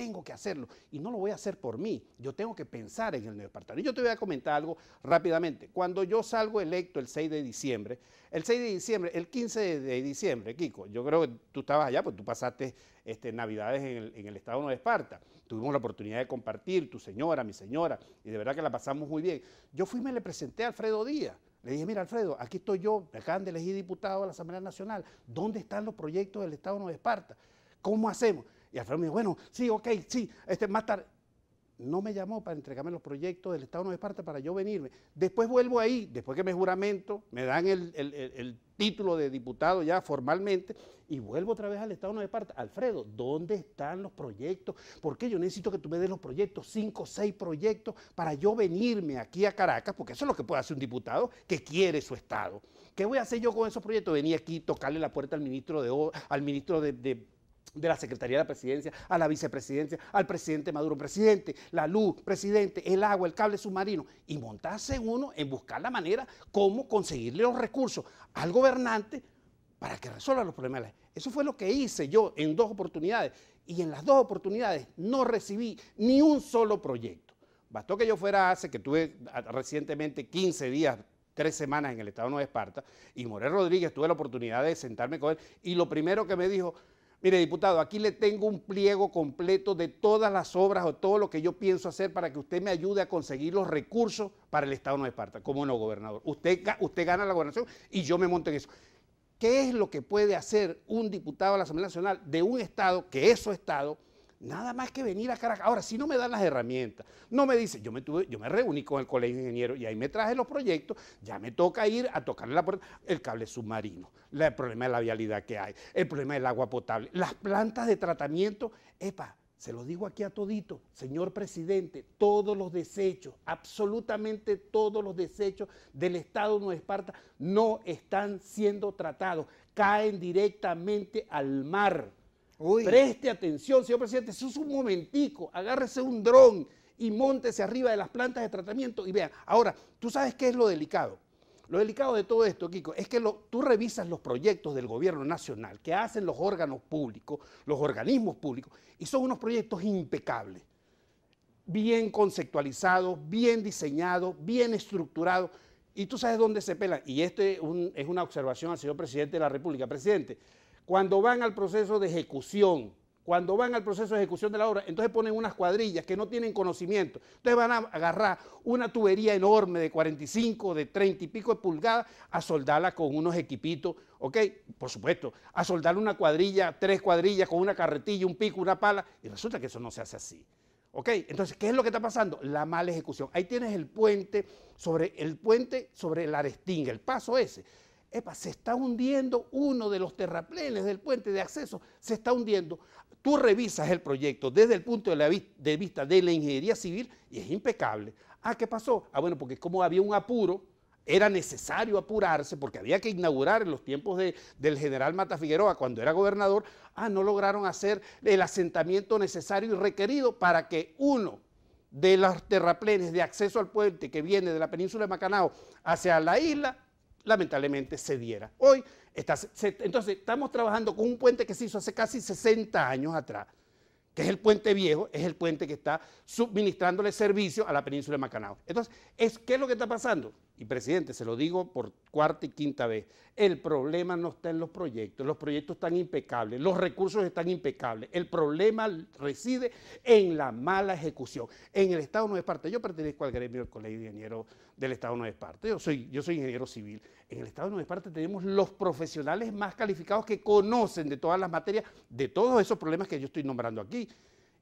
tengo que hacerlo. Y no lo voy a hacer por mí, yo tengo que pensar en el Nuevo Esparta. Y yo te voy a comentar algo rápidamente. Cuando yo salgo electo el 6 de diciembre, el 6 de diciembre, el 15 de diciembre, Kiko, yo creo que tú estabas allá, pues tú pasaste este, Navidades en el, en el estado de Nueva Esparta. Tuvimos la oportunidad de compartir, tu señora, mi señora, y de verdad que la pasamos muy bien. Yo fui y me le presenté a Alfredo Díaz. Le dije, mira Alfredo, aquí estoy yo, me acaban de elegir diputado a la Asamblea Nacional. ¿Dónde están los proyectos del Estado de Nueva Esparta? ¿Cómo hacemos? Y Alfredo me dijo, bueno, sí, ok, sí, este, más tarde no me llamó para entregarme los proyectos del Estado de Nueva Esparta para yo venirme. Después vuelvo ahí, después que me juramento, me dan el, título de diputado ya formalmente y vuelvo otra vez al Estado de Nueva Esparta. Alfredo, ¿dónde están los proyectos? Porque yo necesito que tú me des los proyectos, cinco o seis proyectos, para yo venirme aquí a Caracas, porque eso es lo que puede hacer un diputado que quiere su Estado. ¿Qué voy a hacer yo con esos proyectos? Venir aquí, tocarle la puerta al ministro de, al ministro de la Secretaría de la Presidencia, a la vicepresidencia, al presidente Maduro, presidente, la luz, presidente, el agua, el cable submarino, y montarse uno en buscar la manera cómo conseguirle los recursos al gobernante para que resuelva los problemas. Eso fue lo que hice yo en dos oportunidades, y en las dos oportunidades no recibí ni un solo proyecto. Bastó que yo fuera hace, que tuve recientemente 15 días tres semanas en el estado de Nueva Esparta, y Morel Rodríguez tuve la oportunidad de sentarme con él, y lo primero que me dijo, Mire, diputado, aquí le tengo un pliego completo de todas las obras o todo lo que yo pienso hacer para que usted me ayude a conseguir los recursos para el Estado de Esparta. como no, gobernador? Usted, usted gana la gobernación y yo me monto en eso. ¿Qué es lo que puede hacer un diputado de la Asamblea Nacional de un Estado que es su Estado? Nada más que venir a Caracas. Ahora, si no me dan las herramientas, no me dice, yo me, tuve, yo me reuní con el colegio de ingenieros y ahí me traje los proyectos, ya me toca ir a tocarle la puerta, el cable submarino, el problema de la vialidad que hay, el problema del agua potable, las plantas de tratamiento, epa, se lo digo aquí a todito, señor presidente, todos los desechos, absolutamente todos los desechos del Estado de Nueva Esparta no están siendo tratados, caen directamente al mar. Preste atención, señor presidente, eso es un momentico, agárrese un dron y montese arriba de las plantas de tratamiento y vea. Ahora, tú sabes qué es lo delicado. Lo delicado de todo esto, Kiko, es que tú revisas los proyectos del gobierno nacional que hacen los órganos públicos, los organismos públicos, y son unos proyectos impecables, bien conceptualizados, bien diseñados, bien estructurados, y tú sabes dónde se pelan. Y esto es una observación al señor presidente de la República. Presidente, cuando van al proceso de ejecución, cuando van al proceso de ejecución de la obra, entonces ponen unas cuadrillas que no tienen conocimiento. Entonces van a agarrar una tubería enorme de 45, de 30 y pico de pulgadas, a soldarla con unos equipitos, ¿ok? Por supuesto, a soldarle una cuadrilla, tres cuadrillas con una carretilla, un pico, una pala, y resulta que eso no se hace así. ¿Ok? Entonces, ¿qué es lo que está pasando? La mala ejecución. Ahí tienes el puente sobre el puente sobre el Arestín, el paso ese epa, se está hundiendo uno de los terraplenes del puente de acceso, se está hundiendo. Tú revisas el proyecto desde el punto de, vista de la ingeniería civil y es impecable. Ah, ¿qué pasó? Ah, bueno, porque como había un apuro, era necesario apurarse porque había que inaugurar en los tiempos del general Mata Figueroa cuando era gobernador, ah, no lograron hacer el asentamiento necesario y requerido para que uno de los terraplenes de acceso al puente que viene de la península de Macanao hacia la isla lamentablemente se diera. Hoy, entonces, estamos trabajando con un puente que se hizo hace casi 60 años atrás, que es el puente viejo, es el puente que está suministrándole servicio a la península de Macanao. Entonces, ¿qué es lo que está pasando? Y presidente, se lo digo por cuarta y quinta vez, el problema no está en los proyectos, los proyectos están impecables, los recursos están impecables, el problema reside en la mala ejecución. En el Estado no es parte, yo pertenezco al gremio del Colegio de Ingenieros del Estado no parte, yo soy, yo soy ingeniero civil, en el Estado no es parte tenemos los profesionales más calificados que conocen de todas las materias, de todos esos problemas que yo estoy nombrando aquí,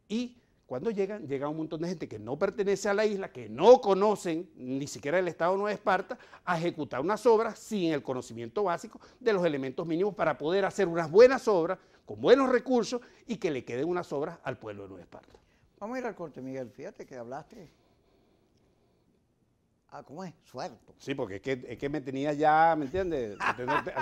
y cuando llegan, llega un montón de gente que no pertenece a la isla, que no conocen ni siquiera el Estado de Nueva Esparta, a ejecutar unas obras sin el conocimiento básico de los elementos mínimos para poder hacer unas buenas obras con buenos recursos y que le queden unas obras al pueblo de Nueva Esparta. Vamos a ir al corte, Miguel. Fíjate que hablaste Ah, ¿cómo es? Suelto. Sí, porque es que, es que me tenía ya, ¿me entiendes?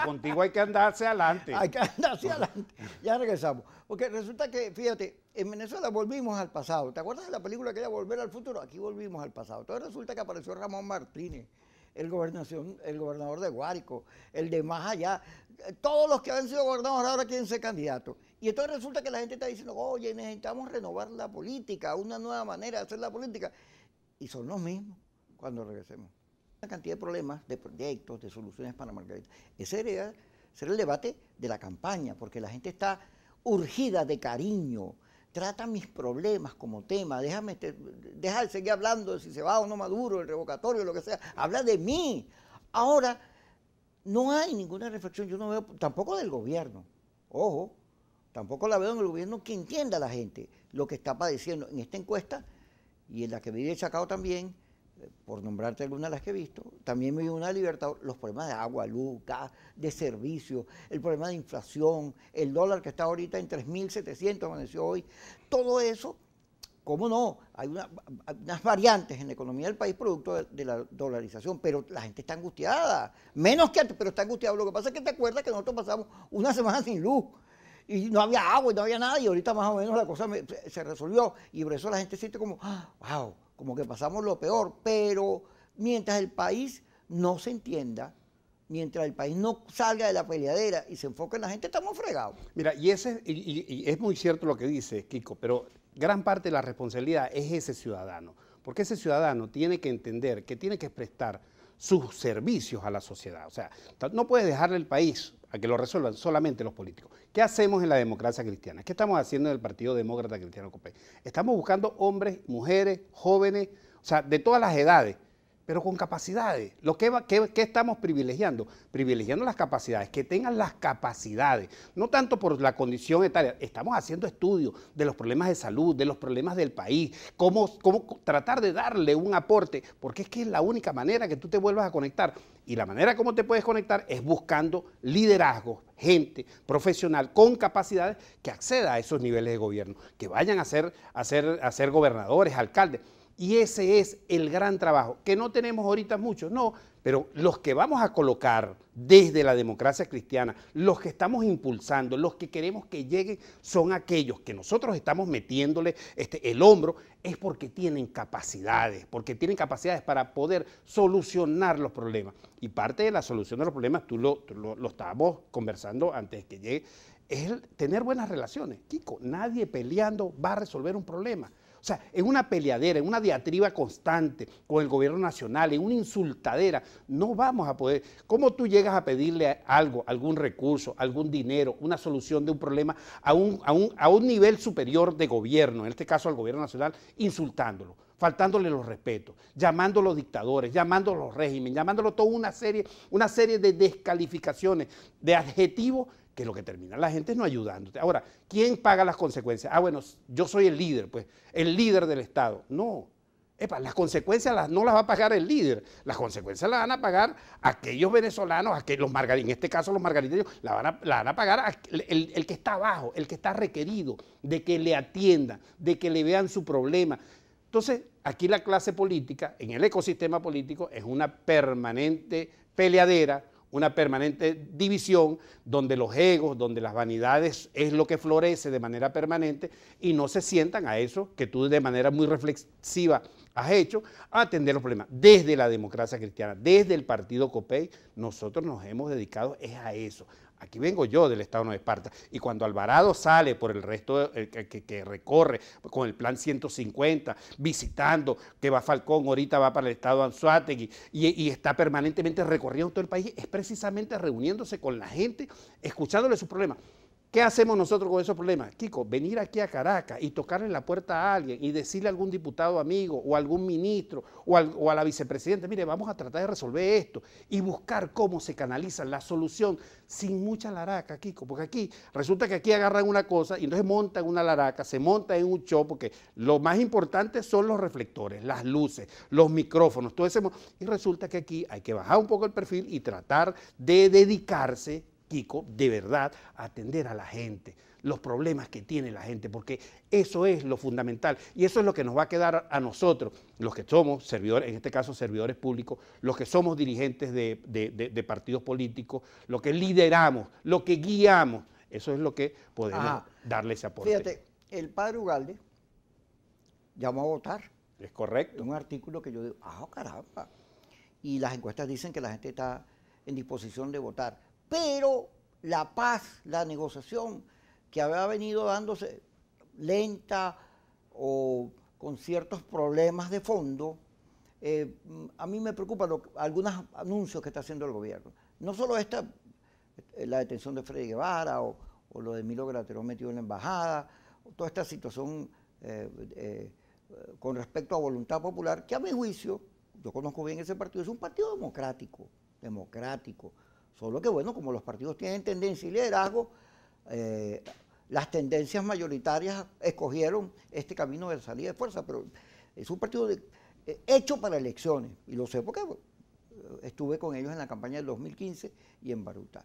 Contigo hay que andarse adelante. Hay que andarse adelante. Ya regresamos. Porque resulta que, fíjate, en Venezuela volvimos al pasado. ¿Te acuerdas de la película que era Volver al Futuro? Aquí volvimos al pasado. Entonces resulta que apareció Ramón Martínez, el, gobernación, el gobernador de Guárico, el de más allá. Todos los que han sido gobernadores ahora quieren ser candidatos. Y entonces resulta que la gente está diciendo, oye, necesitamos renovar la política, una nueva manera de hacer la política. Y son los mismos cuando regresemos. Una cantidad de problemas, de proyectos, de soluciones para Margarita. Ese debería ser el debate de la campaña, porque la gente está urgida de cariño. Trata mis problemas como tema. Déjame, de seguir hablando de si se va o no Maduro, el revocatorio, lo que sea. Habla de mí. Ahora, no hay ninguna reflexión, yo no veo, tampoco del gobierno. Ojo, tampoco la veo en el gobierno que entienda a la gente lo que está padeciendo. En esta encuesta y en la que vive Chacao también, por nombrarte algunas de las que he visto, también me dio una libertad, los problemas de agua, luz, gas, de servicio, el problema de inflación, el dólar que está ahorita en 3.700, amaneció hoy, todo eso, ¿cómo no? Hay unas variantes en la economía del país producto de, la dolarización, pero la gente está angustiada, menos que antes, pero está angustiada. Lo que pasa es que te acuerdas que nosotros pasamos una semana sin luz y no había agua y no había nada y ahorita más o menos la cosa se resolvió y por eso la gente siente como, wow, como que pasamos lo peor, pero mientras el país no se entienda, mientras el país no salga de la peleadera y se enfoque en la gente, estamos fregados. Mira, y, ese, y, es muy cierto lo que dice Kiko, pero gran parte de la responsabilidad es ese ciudadano, porque ese ciudadano tiene que entender que tiene que prestar sus servicios a la sociedad. O sea, no puede dejarle el país a que lo resuelvan solamente los políticos. ¿Qué hacemos en la democracia cristiana? ¿Qué estamos haciendo en el Partido Demócrata Cristiano Copé? Estamos buscando hombres, mujeres, jóvenes, o sea, de todas las edades, pero con capacidades. Lo que, estamos privilegiando? Privilegiando las capacidades, que tengan las capacidades, no tanto por la condición etaria, estamos haciendo estudios de los problemas de salud, de los problemas del país, cómo, cómo tratar de darle un aporte, porque es que es la única manera que tú te vuelvas a conectar. Y la manera como te puedes conectar es buscando liderazgo, gente profesional con capacidades que acceda a esos niveles de gobierno, que vayan a ser, a ser, a ser gobernadores, alcaldes. Y ese es el gran trabajo, que no tenemos ahorita muchos, no, pero los que vamos a colocar desde la democracia cristiana, los que estamos impulsando, los que queremos que lleguen, son aquellos que nosotros estamos metiéndole este, el hombro, es porque tienen capacidades, porque tienen capacidades para poder solucionar los problemas. Y parte de la solución de los problemas, tú lo, lo estábamos conversando antes de que llegue, es tener buenas relaciones. Kiko, nadie peleando va a resolver un problema. O sea, en una peleadera, en una diatriba constante con el gobierno nacional, en una insultadera, no vamos a poder. ¿Cómo tú llegas a pedirle algo, algún recurso, algún dinero, una solución de un problema a un, a un, nivel superior de gobierno, en este caso al gobierno nacional, insultándolo? faltándole los respetos, llamándolo dictadores, llamándolo régimen, llamándolo toda una serie, una serie de descalificaciones, de adjetivos que lo que termina la gente es no ayudándote. Ahora, ¿quién paga las consecuencias? Ah, bueno, yo soy el líder, pues, el líder del Estado. No, Epa, las consecuencias las, no las va a pagar el líder, las consecuencias las van a pagar aquellos venezolanos, aquellos, los en este caso los margariteños, la van a, la van a pagar el, el, que está abajo, el que está requerido de que le atiendan, de que le vean su problema. Entonces, aquí la clase política, en el ecosistema político, es una permanente peleadera, una permanente división donde los egos, donde las vanidades es lo que florece de manera permanente y no se sientan a eso que tú de manera muy reflexiva has hecho, a atender los problemas. Desde la democracia cristiana, desde el partido COPEI, nosotros nos hemos dedicado es a eso, Aquí vengo yo del Estado de Esparta. Y cuando Alvarado sale por el resto que, recorre con el plan 150, visitando, que va Falcón, ahorita va para el Estado de Anzuategui y, y está permanentemente recorriendo todo el país, es precisamente reuniéndose con la gente, escuchándole sus problemas. ¿Qué hacemos nosotros con esos problemas? Kiko, venir aquí a Caracas y tocarle la puerta a alguien y decirle a algún diputado amigo o a algún ministro o, a la vicepresidenta, mire, vamos a tratar de resolver esto y buscar cómo se canaliza la solución sin mucha laraca, Kiko, porque aquí resulta que aquí agarran una cosa y entonces montan una laraca, se monta en un show, porque lo más importante son los reflectores, las luces, los micrófonos, todo ese... Y resulta que aquí hay que bajar un poco el perfil y tratar de dedicarse Kiko, de verdad, atender a la gente, los problemas que tiene la gente, porque eso es lo fundamental y eso es lo que nos va a quedar a nosotros, los que somos servidores, en este caso servidores públicos, los que somos dirigentes de, partidos políticos, lo que lideramos, lo que guiamos, eso es lo que podemos darle ese aporte. Fíjate, el padre Ugalde llamó a votar. Es correcto. Un artículo que yo digo, ah, caramba. Y las encuestas dicen que la gente está en disposición de votar pero la paz, la negociación, que había venido dándose lenta o con ciertos problemas de fondo, eh, a mí me preocupan algunos anuncios que está haciendo el gobierno. No solo esta, eh, la detención de Freddy Guevara o, lo de Milo Graterón metido en la embajada, toda esta situación eh, con respecto a voluntad popular, que a mi juicio, yo conozco bien ese partido, es un partido democrático, democrático. Solo que, bueno, como los partidos tienen tendencia y liderazgo, las tendencias mayoritarias escogieron este camino de salida de fuerza, pero es un partido eh, hecho para elecciones, y lo sé porque eh, estuve con ellos en la campaña del 2015 y en Baruta.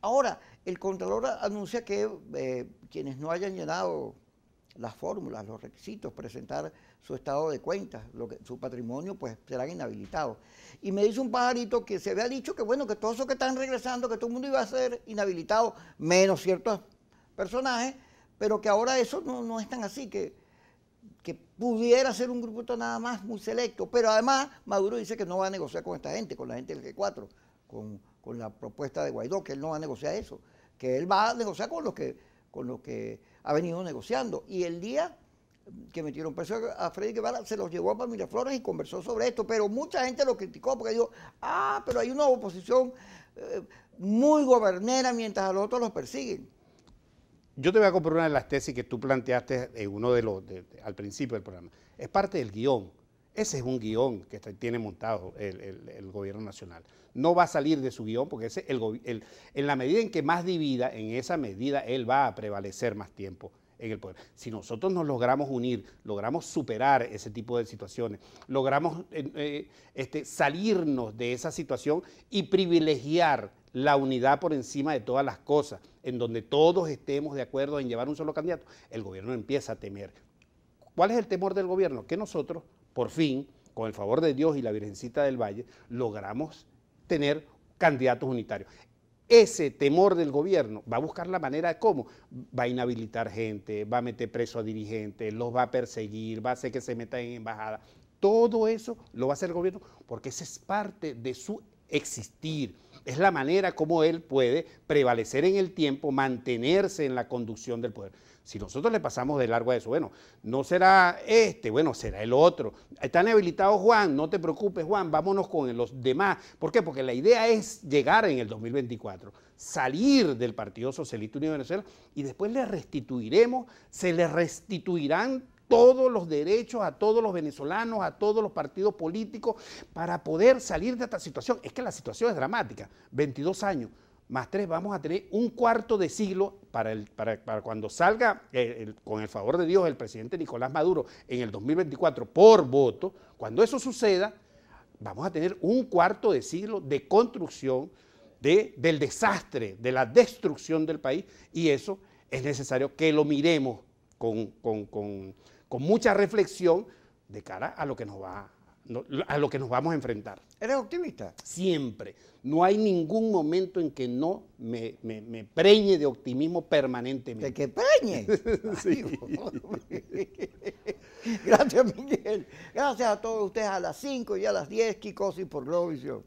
Ahora, el Contralor anuncia que eh, quienes no hayan llenado las fórmulas, los requisitos, presentar su estado de cuentas, su patrimonio, pues serán inhabilitados. Y me dice un pajarito que se había dicho que, bueno, que todos esos que están regresando, que todo el mundo iba a ser inhabilitado, menos ciertos personajes, pero que ahora eso no, no es tan así, que que pudiera ser un grupo nada más muy selecto, pero además Maduro dice que no va a negociar con esta gente, con la gente del G4, con, la propuesta de Guaidó, que él no va a negociar eso, que él va a negociar con los que, con los que ha venido negociando. Y el día que metieron preso a Freddy Guevara, se los llevó a Miraflores y conversó sobre esto, pero mucha gente lo criticó porque dijo, ah, pero hay una oposición eh, muy gobernera mientras a los otros los persiguen. Yo te voy a comprar una de las tesis que tú planteaste en uno de los, al principio del programa. Es parte del guion. Ese es un guion que tiene montado el, gobierno nacional. No va a salir de su guion porque el, en la medida en que más divida, en esa medida él va a prevalecer más tiempo en el poder. Si nosotros nos logramos unir, logramos superar ese tipo de situaciones, logramos eh, este, salirnos de esa situación y privilegiar la unidad por encima de todas las cosas, en donde todos estemos de acuerdo en llevar un solo candidato, el gobierno empieza a temer. ¿Cuál es el temor del gobierno? Que nosotros, por fin, con el favor de Dios y la Virgencita del Valle, logramos tener candidatos unitarios. Ese temor del gobierno va a buscar la manera de cómo. Va a inhabilitar gente, va a meter preso a dirigentes, los va a perseguir, va a hacer que se metan en embajada. Todo eso lo va a hacer el gobierno porque esa es parte de su existir. Es la manera como él puede prevalecer en el tiempo, mantenerse en la conducción del poder. Si nosotros le pasamos de largo a eso, bueno, no será este, bueno, será el otro. Está inhabilitado Juan, no te preocupes Juan, vámonos con los demás. ¿Por qué? Porque la idea es llegar en el 2024, salir del Partido Socialista Unido de Venezuela y después le restituiremos, se le restituirán todos los derechos a todos los venezolanos, a todos los partidos políticos, para poder salir de esta situación. Es que la situación es dramática. 22 años más tres, vamos a tener un cuarto de siglo para, el, para, cuando salga, con el favor de Dios, el presidente Nicolás Maduro en el 2024 por voto. Cuando eso suceda, vamos a tener un cuarto de siglo de construcción de, del desastre, de la destrucción del país, y eso es necesario que lo miremos con con mucha reflexión de cara a lo que nos va a lo que nos vamos a enfrentar. ¿Eres optimista? Siempre. No hay ningún momento en que no me, preñe de optimismo permanentemente. ¿De que preñe? sí. Gracias, Miguel. Gracias a todos ustedes a las 5 y a las 10, Kikosi por Globovisión.